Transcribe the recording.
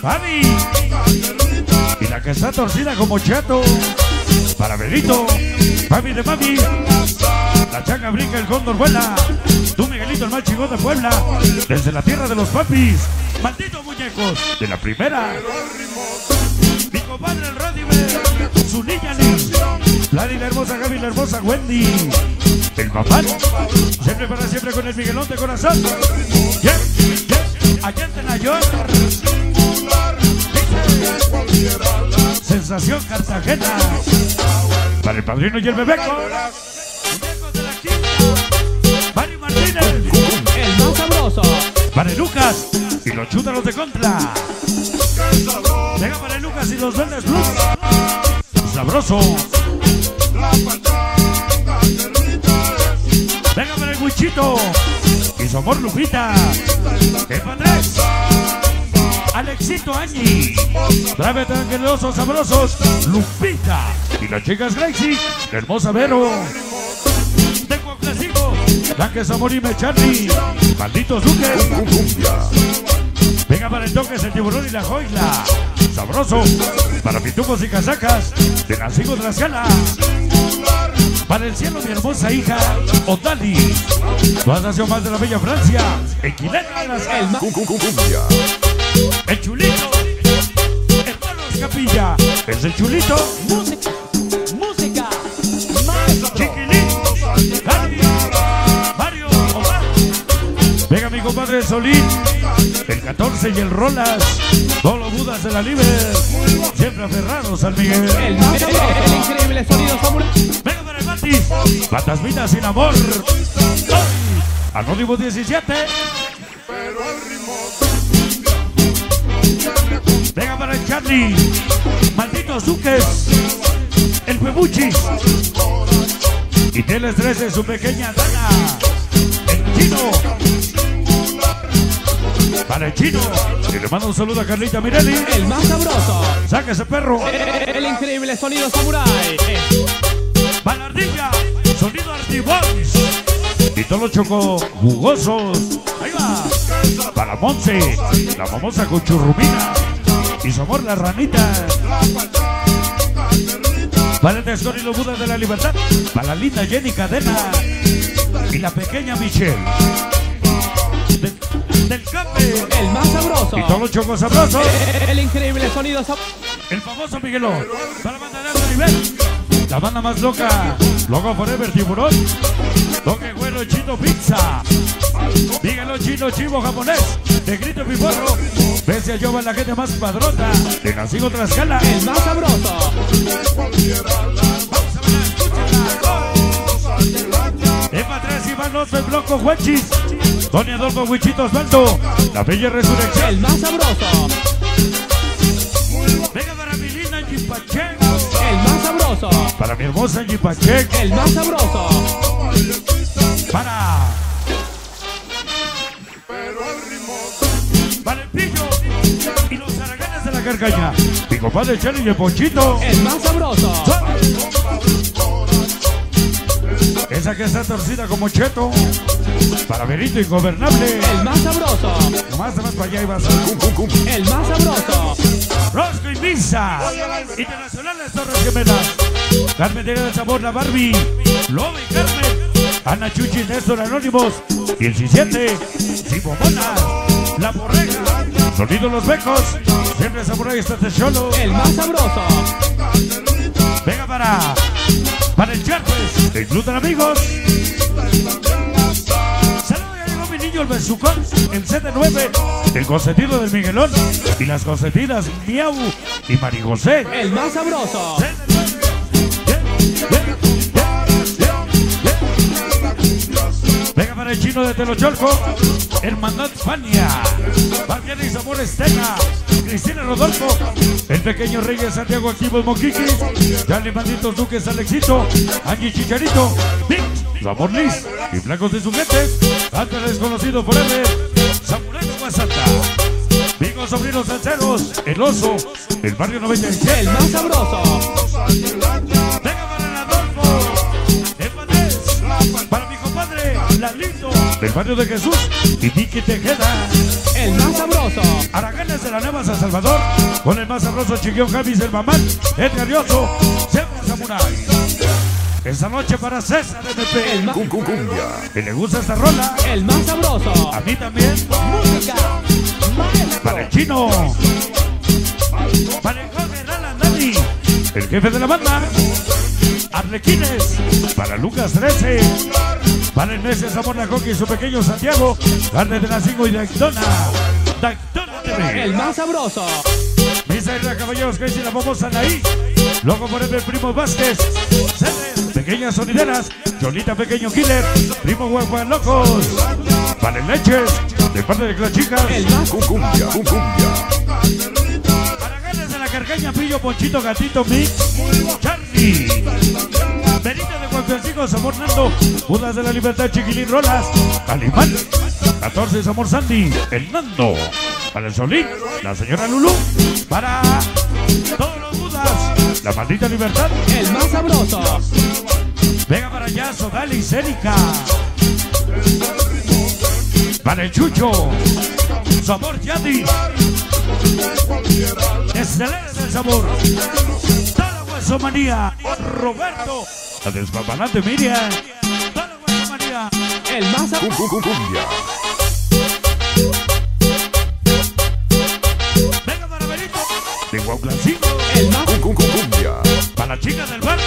Fabi. Y la que está torcida como chato. Para Benito. Fabi de Fabi. La changa brinca, el cóndor vuela. Tú, Miguelito, el más chingón de Puebla. Desde la tierra de los papis. Malditos muñecos. De la primera. Mi compadre el Rodimer. Su niña. Lari la hermosa Gaby, la hermosa Wendy. El papá. Siempre para siempre con el Miguelón de corazón. Yeah, yeah. Allá en Tenayor. Sensación Cartagena. Para el padrino y el bebeco. Muñecos de la quinta. Mario Martínez. El más sabroso. Para el Lucas. Y los chútaros de contra. Venga para el Lucas y los Verdes Plus. Sabroso. Venga para el Huichito. Y su amor Lupita. El Andrés. Alexito Añi. Tráeme angeleosos sabrosos. Lupita. Y las chicas Gracie. La hermosa Vero. Tengo clásico. Tanques Amorime Charlie. Malditos Duques. Venga para el toques el tiburón y la joila. Sabroso. Para pitufos y casacas. De Nacigo de la Escala. Para el cielo, mi hermosa hija, Otali. Tú has nacido más de la bella Francia. Equileta de las El más El chulito. Hermanos Capilla. Es el chulito. música. Música. Maestro. Chiquilín. Mario. Omar. Venga, mi compadre Solín. El 14 y el Rolas. Todos los budas de la Libre. Siempre aferrados al Miguel. El sabroso. El increíble sonido samurai. Venga para el Batis. Fantasmita sin amor. Anónimo 17. Venga para el Charlie. Malditos Duques. El Pebuchis. Y Teles 13, su pequeña Dana. El chino. Para el chino. Y le mando un saludo a Carlita Mirelli. El más sabroso. Saca ese perro. El increíble sonido samurai. Para la ardilla, sonido Artibox. Y todos los choco jugosos. Ahí va. Para Monse, la famosa cuchurrumina. Y su amor, la ranita. Para el y los budas de la libertad. Para la linda Jenny Cadena. Y la pequeña Michelle. Del, del Campe. El más sabroso. Y todos los chocos sabrosos. El increíble sonido samurai. El famoso Miguelón. Para la banda de alto nivel. La banda más loca. Loco Forever Tiburón. Toque Güero Chino Pizza. Dígalo chino chivo japonés. De grito piporro. Pese a yo la gente más padrona. De Nacigo Tlaxcala. El más sabroso. A. Epa 3 Iván López Blanco Juanchis. Tony Adolfo Huichito Osvaldo. La Bella Resurrección. El más sabroso. Venga para mi linda Angie Pacheco. El más sabroso. Para mi hermosa Angie Pacheco. El más sabroso. Carcaña. Mi compadre Charlie y el Ponchito. El más sabroso. Esa que está torcida como cheto. Para Benito Ingobernable. El más sabroso. Nomás vas para allá y vas. El más sabroso. Rosco y Misa. Internacionales Torres Gemelas. Carmen Diana del Sabor, la Barbie. Lobo y Carmen. Ana Chuchi, Néstor Anónimos. 17. Simomona. Sonido Los Becos. Siempre está de Cholo. El más sabroso. Venga para. Para el Charles. El Club de Amigos. Saludos, ya llegó mi niño el besucón. El 7-9. El consentido del Miguelón. Y las consentidas Miau y Marigosé. El más sabroso. Venga para el chino de Telocholco, Hermandad Fania, Fabián y Zamora Estela, Cristina Rodolfo, el pequeño rey de Santiago Activos Moquiquis, Charlie Malditos Duques Alexito, Angie Chicharito, Vic, amor Liz y Blancos de Juguetes, antes desconocido forever, Samurai de Guasata, Vigo Sobrinos Salceros, El Oso, el Barrio 96, El más sabroso. Del barrio de Jesús y Vicky Tejeda. El más sabroso. Araganes de la Nueva San Salvador, con el más sabroso chiquión Javis el Mamán, Edgar Rioso, Zebra Samurai. Esta noche para César MP. El más, Cum- cum- Cumbia. ¿Y le gusta esta rola? el más sabroso. A mí también. Música. Para el chino. Para el Alan Dani, el jefe de la banda. Arlequines. Para Lucas 13. Para el Messi Zamor Nacoque y su pequeño Santiago. Carne de la Cinco y Daytona. Daytona TV. El más sabroso. Misa y la Caballeros que dice la famosa Anaí. Luego por el Primo Vázquez. Pequeñas sonideras. Cholita Pequeño Killer. Primo Juan Locos. Para el Leches. De parte de las chicas. El más Cum- Cumbia. Cum- Cumbia. Para ganas de la carcaña, Pillo, Ponchito, Gatito, Mix, Charlie. Benito de Juan Francisco, Sabor Nando, Budas de la Libertad, Chiquilín Rolas, Alemán, 14 Sabor Sandy, el Nando. Para el Solín, la señora Lulú. Para todos los Budas, la maldita libertad. el más sabroso. Venga para allá, Sodal y Célica. Para el Chucho. Sabor Yadi. Excelente el sabor. Toda la huesomanía. Roberto. La despapanante Miriam. Toda la huesomanía. El más Cumbia. Venga para Benito. De Guauclancito. El más Cum- cum- cum- Cumbia. Para la chica del barrio.